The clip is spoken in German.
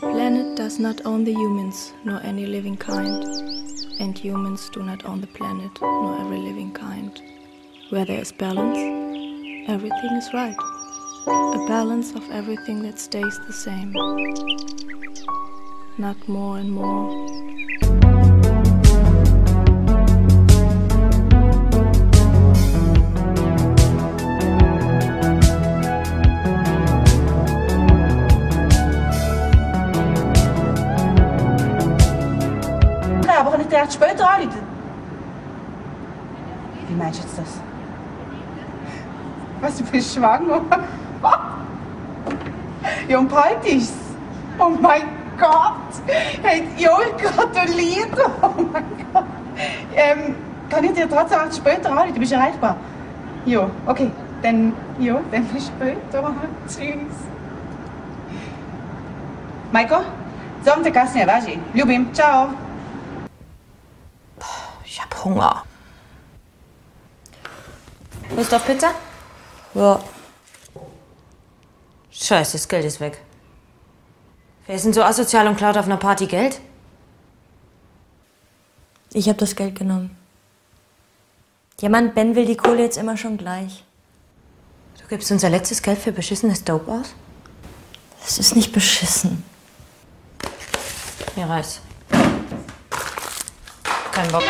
does not own the humans nor any living kind, and humans do not own the planet nor every living kind. Where there is balance, everything is right. A balance of everything that stays the same. Not more and more. Erst später anrufen? Wie meinst du jetzt das? Was, du bist schwanger? Ja, und bald ist's. Oh mein Gott! Hey, ja, ich gratuliere! Oh mein Gott! Ähm, kann ich dir trotzdem erst später anrufen? Du bist erreichbar? Ja, okay. Dann, ja, dann bis später. Tschüss. Majko, zovem kasnije, važi. Ljubim, ciao. Ich hab Hunger. Lust auf Pizza? Ja. Scheiße, das Geld ist weg. Wer ist denn so asozial und klaut auf einer Party Geld? Ich habe das Geld genommen. Ja, Mann, Ben will die Kohle jetzt immer schon gleich. Du gibst unser letztes Geld für beschissenes Dope aus? Das ist nicht beschissen. Mir reicht's. thành vật